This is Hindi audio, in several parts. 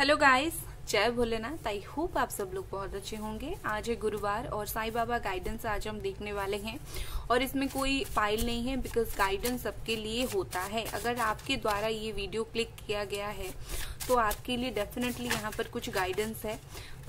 हेलो गाइस जय भोलेनाथ. आई होप आप सब लोग बहुत अच्छे होंगे. आज है गुरुवार और साईं बाबा गाइडेंस आज हम देखने वाले हैं. और इसमें कोई फ़ाइल नहीं है बिकॉज़ गाइडेंस सबके लिए होता है. अगर आपके द्वारा ये वीडियो क्लिक किया गया है तो आपके लिए डेफिनेटली यहाँ पर कुछ गाइडेंस है.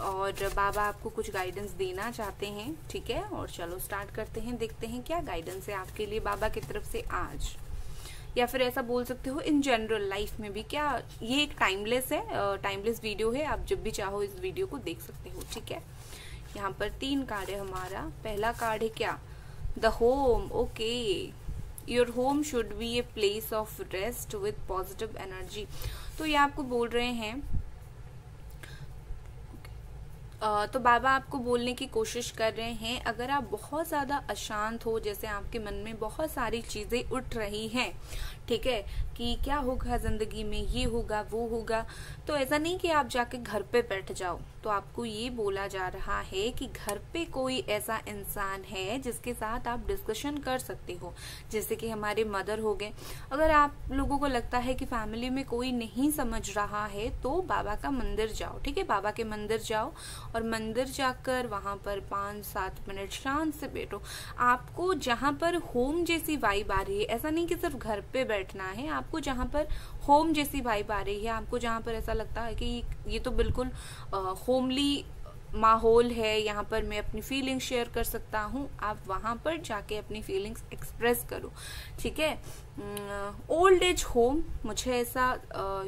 और बाबा आपको कुछ गाइडेंस देना चाहते हैं, ठीक है? और चलो स्टार्ट करते हैं, देखते हैं क्या गाइडेंस है आपके लिए बाबा की तरफ़ से आज. या फिर ऐसा बोल सकते हो इन जनरल लाइफ में भी क्या ये एक टाइमलेस है टाइमलेस वीडियो है, आप जब भी चाहो इस वीडियो को देख सकते हो, ठीक है? यहाँ पर तीन कार्ड है हमारा, पहला कार्ड है क्या? The home okay your home should be a place of rest with positive energy तो ये आपको बोल रहे हैं तो बाबा आपको बोलने की कोशिश कर रहे हैं, अगर आप बहुत ज़्यादा अशांत हो, जैसे आपके मन में बहुत सारी चीज़ें उठ रही हैं, ठीक है, कि क्या होगा ज़िंदगी में, ये होगा, वो होगा तो ऐसा नहीं कि आप जाके घर पे बैठ जाओ। तो आपको ये बोला जा रहा है कि घर पे कोई ऐसा इंसान है जिसके साथ आप डिस्कशन कर सकते हो, जैसे कि हमारे मदर हो गए। अगर आप लोगों को लगता है कि फैमिली में कोई नहीं समझ रहा है तो बाबा का मंदिर जाओ, ठीक है, बाबा के मंदिर जाओ और मंदिर जाकर वहाँ पर पाँच सात मिनट शांत से बैठो। आपको जहाँ पर होम जैसी वाइब आ रही है, ऐसा नहीं कि सिर्फ़ घर पे बैठना है, आपको जहाँ पर होम जैसी वाइब आ रही है, आपको जहाँ पर ऐसा लगता है कि ये तो बिल्कुल होमली माहौल है, यहाँ पर मैं अपनी फीलिंग्स शेयर कर सकता हूँ, आप वहाँ पर जाके अपनी फीलिंग्स एक्सप्रेस करो, ठीक है? ओल्ड एज होम मुझे ऐसा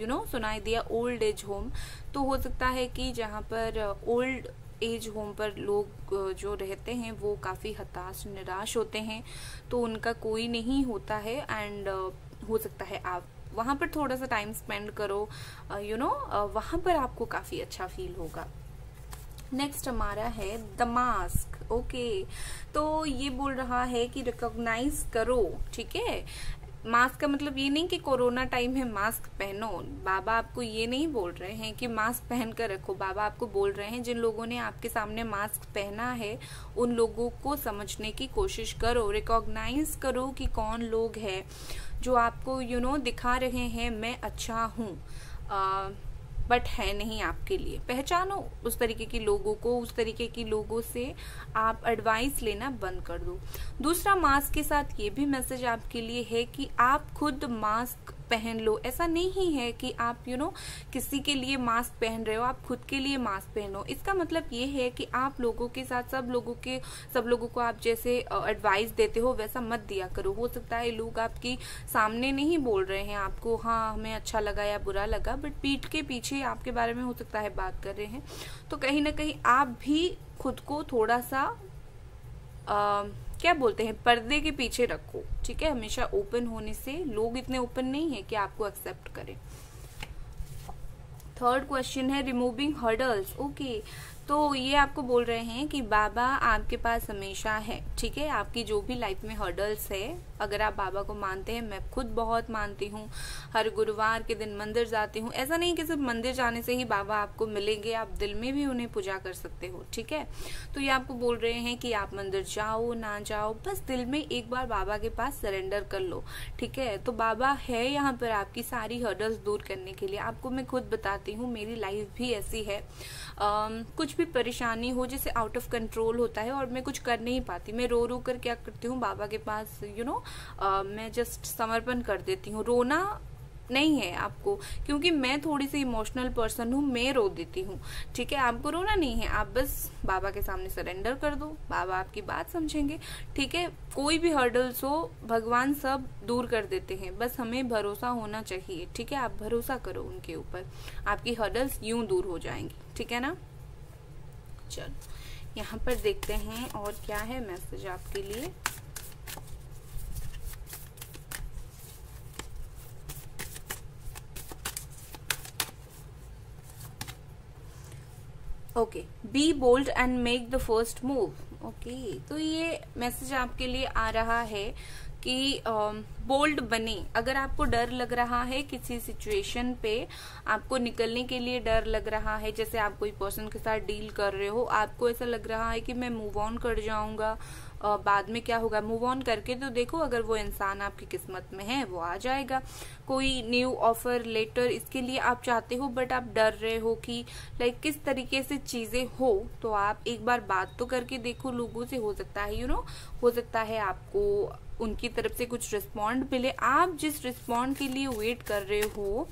यू नो सुनाई दिया ओल्ड एज होम तो हो सकता है कि जहाँ पर ओल्ड एज होम पर लोग जो रहते हैं, वो काफ़ी हताश, निराश होते हैं तो उनका कोई नहीं होता है एंड हो सकता है आप वहाँ पर थोड़ा सा टाइम स्पेंड करो यू नो वहाँ पर आपको काफ़ी अच्छा फील होगा। नेक्स्ट हमारा है द मास्क ओके तो ये बोल रहा है कि रिकॉग्नाइज करो ठीक है? मास्क का मतलब ये नहीं कि कोरोना टाइम है मास्क पहनो। बाबा आपको ये नहीं बोल रहे हैं कि मास्क पहन कर रखो। बाबा आपको बोल रहे हैं जिन लोगों ने आपके सामने मास्क पहना है उन लोगों को समझने की कोशिश करो। रिकॉग्नाइज करो कि कौन लोग है जो आपको यू you नो know, दिखा रहे हैं मैं अच्छा हूँ। बट है नहीं आपके लिए। पहचानो उस तरीके के लोगों को, उस तरीके के लोगों से आप एडवाइस लेना बंद कर दो। दूसरा मास्क के साथ ये भी मैसेज आपके लिए है कि आप खुद मास्क पहन लो। ऐसा नहीं है कि आप यू you नो know, किसी के लिए मास्क पहन रहे हो आप खुद के लिए मास्क पहनो इसका मतलब ये है कि आप लोगों के साथ सब लोगों के सब लोगों को आप जैसे एडवाइस देते हो वैसा मत दिया करो। हो सकता है लोग आपकी सामने नहीं बोल रहे हैं आपको हाँ हमें अच्छा लगा या बुरा लगा बट पीठ के पीछे आपके बारे में हो सकता है बात कर रहे हैं। तो कहीं ना कहीं आप भी खुद को थोड़ा सा आ, क्या बोलते हैं? पर्दे के पीछे रखो, ठीक है? हमेशा ओपन होने से लोग इतने ओपन नहीं है कि आपको एक्सेप्ट करें। थर्ड क्वेश्चन है रिमूविंग हर्डल्स ओके तो ये आपको बोल रहे हैं कि बाबा आपके पास हमेशा है ठीक है? आपकी जो भी लाइफ में हर्डल्स है अगर आप बाबा को मानते हैं मैं खुद बहुत मानती हूँ हर गुरुवार के दिन मंदिर जाती हूँ। ऐसा नहीं कि सिर्फ़ मंदिर जाने से ही बाबा आपको मिलेंगे आप दिल में भी उन्हें पूजा कर सकते हो ठीक है? तो ये आपको बोल रहे हैं कि आप मंदिर जाओ ना जाओ बस दिल में एक बार बाबा के पास सरेंडर कर लो ठीक है? तो बाबा है यहाँ पर आपकी सारी हर्डल्स दूर करने के लिए। आपको मैं खुद बताती हूँ मेरी लाइफ भी ऐसी है। आ, कुछ भी परेशानी हो जैसे आउट ऑफ़ कंट्रोल होता है और मैं कुछ कर नहीं पाती। मैं रो रो कर क्या करती हूँ? बाबा के पास यू you नो know, मैं जस्ट समर्पण कर देती हूँ। रोना नहीं है आपको क्योंकि मैं थोड़ी सी इमोशनल पर्सन हूँ मैं रो देती हूँ। ठीक है? आपको रोना नहीं है। आप बस बाबा के सामने सरेंडर कर दो। बाबा आपकी बात समझेंगे। ठीक है? कोई भी हर्डल्स हो भगवान सब दूर कर देते हैं। बस हमें भरोसा होना चाहिए। ठीक है? आप भरोसा करो उनके ऊपर। आपकी हर्डल्स यूँ दूर हो जाएँगी। ठीक है ना? चलो यहाँ पर देखते हैं और क्या है मैसेज आपके लिए। Okay be bold and make the first move okay तो ये मैसेज आपके लिए आ रहा है कि बोल्ड बने। अगर आपको डर लग रहा है किसी सिचुएशन पे आपको निकलने के लिए डर लग रहा है जैसे आप कोई पर्सन के साथ डील कर रहे हो आपको ऐसा लग रहा है कि मैं मूव ऑन कर जाऊँगा बाद में क्या होगा? मूव ऑन करके तो देखो अगर वो इंसान आपकी किस्मत में है वो आ जाएगा। कोई न्यू ऑफ़र लेटर इसके लिए आप चाहते हो बट आप डर रहे हो कि लाइक किस तरीके से चीज़ें हो तो आप एक बार बात तो करके देखो लोगों से हो सकता है यू you नो know, हो सकता है आपको उनकी तरफ़ से कुछ रिस्पॉन्ड मिले आप जिस रिस्पॉन्ड के लिए वेट कर रहे हो,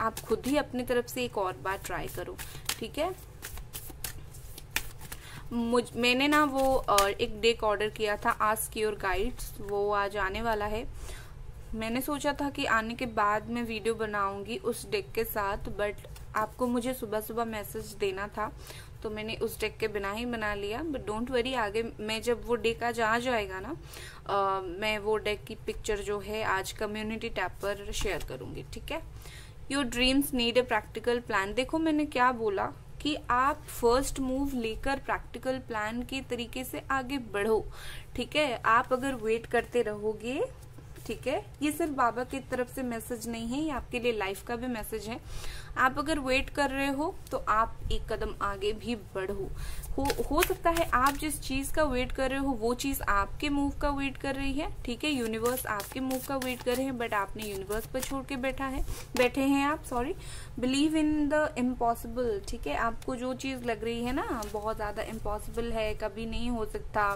आप खुद ही अपनी तरफ़ से एक और बार ट्राई करो, ठीक है? मुझ, मैंने ना वो एक डेक ऑर्डर किया था, आस्क योर गाइड्स, वो आज आने वाला है। मैंने सोचा था कि आने के बाद मैं वीडियो बनाऊँगी उस डेक के साथ, बट आपको मुझे सुबह सुबह मैसेज देना था तो मैंने उस डेक के बिना ही बना लिया। बट डोंट वरी आगे मैं जब वो डेक आज आ जाएगा ना आ, मैं वो डेक की पिक्चर जो है आज कम्युनिटी टैब पर शेयर करूँगी ठीक है? Your dreams need a practical plan देखो मैंने क्या बोला कि आप फ़र्स्ट मूव लेकर प्रैक्टिकल प्लान के तरीके से आगे बढ़ो ठीक है? आप अगर वेट करते रहोगे ठीक है? ये सिर्फ़ बाबा की तरफ़ से मैसेज नहीं है, ये आपके लिए लाइफ का भी मैसेज है। आप अगर वेट कर रहे हो तो आप एक कदम आगे भी बढ़ो। हो हो सकता है आप जिस चीज़ का वेट कर रहे हो, वो चीज़ आपके मूव का वेट कर रही है, ठीक है? यूनिवर्स आपके मूव का वेट कर रहे हैं बट आपने यूनिवर्स पर छोड़ के बैठा है, बैठे हैं आप sorry believe in the impossible ठीक है? आपको जो चीज़ लग रही है ना, बहुत ज़्यादा इम्पॉसिबल है, कभी नहीं हो सकता।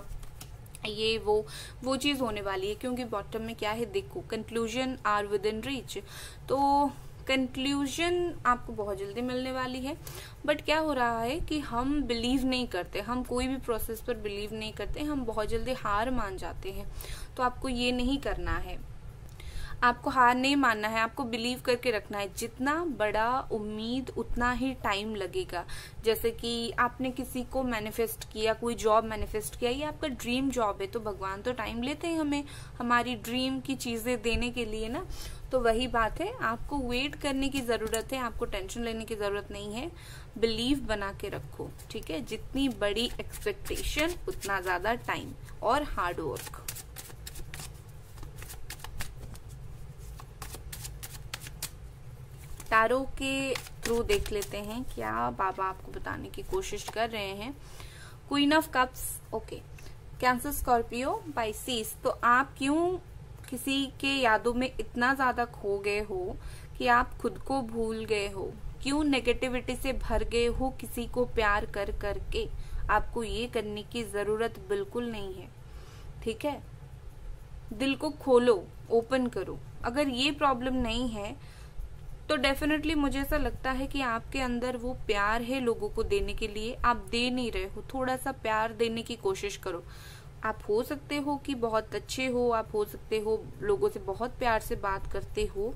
ये वो वो चीज़ होने वाली है, क्योंकि बॉटम में क्या है, देखो conclusion are within reach तो कंक्लूजन आपको बहुत जल्दी मिलने वाली है बट क्या हो रहा है कि हम बिलीव नहीं करते, हम कोई भी प्रोसेस पर बिलीव नहीं करते, हम बहुत जल्दी हार मान जाते हैं। तो आपको ये नहीं करना है। आपको हार नहीं मानना है, आपको बिलीव करके रखना है। जितना बड़ा उम्मीद, उतना ही टाइम लगेगा। जैसे कि आपने किसी को मैनिफेस्ट किया, कोई जॉब मैनिफेस्ट किया, ये आपका ड्रीम जॉब है तो भगवान तो टाइम लेते हैं हमें हमारी ड्रीम की चीज़ें देने के लिए ना। तो वही बात है, आपको वेट करने की ज़रूरत है, आपको टेंशन लेने की ज़रूरत नहीं है। बिलीव बना के रखो, ठीक है? जितनी बड़ी एक्सपेक्टेशन उतना ज़्यादा टाइम और हार्ड वर्क तारों के थ्रू देख लेते हैं क्या बाबा आपको बताने की कोशिश कर रहे हैं। Queen of cups okay cancer Scorpio Pisces तो आप क्यों किसी के यादों में इतना ज़्यादा खो गए हो कि आप खुद को भूल गए हो? क्यों नेगेटिविटी से भर गए हो किसी को प्यार कर करके? आपको ये करने की ज़रूरत बिल्कुल नहीं है। ठीक है? दिल को खोलो ओपन करो। अगर ये प्रॉब्लम नहीं है तो डेफिनेटली मुझे ऐसा लगता है कि आपके अंदर वो प्यार है लोगों को देने के लिए। आप दे नहीं रहे हो। थोड़ा सा प्यार देने की कोशिश करो। आप हो सकते हो कि बहुत अच्छे हो, आप हो सकते हो लोगों से बहुत प्यार से बात करते हो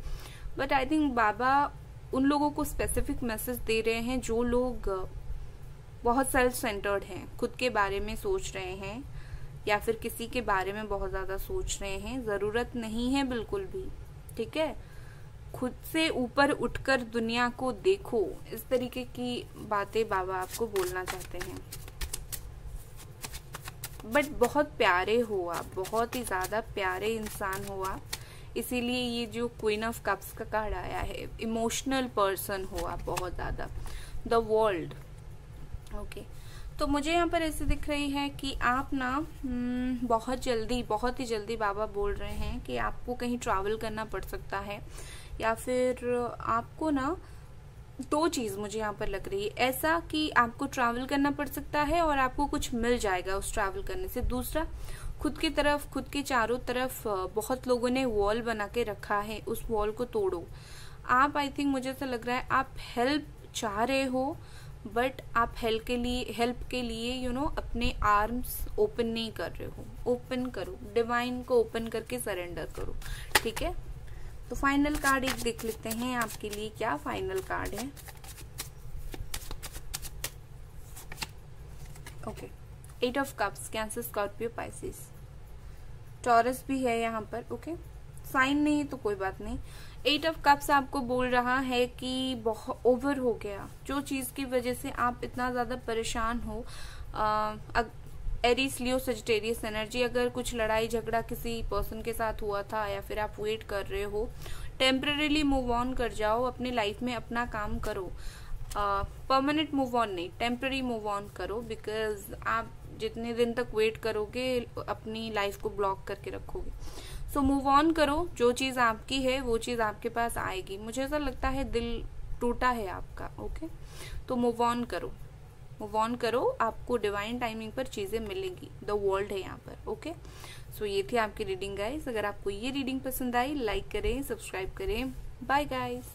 बट आई थिंक बाबा उन लोगों को स्पेसिफिक मैसेज दे रहे हैं जो लोग बहुत सेल्फ सेंटर्ड हैं, खुद के बारे में सोच रहे हैं, या फिर किसी के बारे में बहुत ज़्यादा सोच रहे हैं। ज़रूरत नहीं है बिल्कुल भी, ठीक है? खुद से ऊपर उठकर दुनिया को देखो। इस तरीके की बातें बाबा आपको बोलना चाहते हैं। बट बहुत प्यारे हो आप बहुत ही ज़्यादा प्यारे इंसान हो आप। इसीलिए ये जो क्वीन ऑफ़ कप्स का कार्ड आया है इमोशनल पर्सन हो आप बहुत ज़्यादा। द वर्ल्ड ओके तो मुझे यहाँ पर ऐसे दिख रही है कि आप ना हम्म, बहुत जल्दी बहुत ही जल्दी बाबा बोल रहे हैं कि आपको कहीं ट्रैवल करना पड़ सकता है। या फिर आपको ना दो चीज़ मुझे यहाँ पर लग रही है। ऐसा कि आपको ट्रैवल करना पड़ सकता है और आपको कुछ मिल जाएगा उस ट्रैवल करने से। दूसरा खुद की तरफ़ खुद के चारों तरफ़ बहुत लोगों ने वॉल बना के रखा है उस वॉल को तोड़ो। आप आई थिंक मुझे ऐसा लग रहा है आप हेल्प चाह रहे हो बट आप हेल्प के लिए हेल्प के लिए यू you नो know, अपने आर्म्स ओपन नहीं कर रहे हो। ओपन करो डिवाइन को ओपन करके सरेंडर करो। ठीक है? तो फाइनल कार्ड एक देख लेते हैं आपके लिए क्या फाइनल कार्ड है। Okay eight of cups cancer Scorpio Pisces Taurus भी है यहाँ पर ओके साइन नहीं तो कोई बात नहीं। एट ऑफ़ कप्स आपको बोल रहा है कि बहुत ओवर हो गया। जो चीज़ की वजह से आप इतना ज़्यादा परेशान हो आ, एरिस लियो सजिटेरियस एनर्जी अगर कुछ लड़ाई झगड़ा किसी पर्सन के साथ हुआ था या फिर आप वेट कर रहे हो टेम्पररीली मूव ऑन कर जाओ, अपने लाइफ में अपना काम करो। परमानेंट मूव ऑन नहीं टेम्पररी मूव ऑन करो बिकॉज़ आप जितने दिन तक वेट करोगे, अपनी लाइफ को ब्लॉक करके रखोगे। सो मूव ऑन करो, जो चीज़ आपकी है, वो चीज़ आपके पास आएगी। मुझे ऐसा लगता है दिल टूटा है आपका ओके okay? तो मूव ऑन करो। मूव ऑन करो, आपको डिवाइन टाइमिंग पर चीज़ें मिलेंगी। द वर्ल्ड है यहाँ पर ओके सो ये थी आपकी रीडिंग गाइस अगर आपको ये रीडिंग पसंद आई लाइक करें सब्सक्राइब करें. Bye guys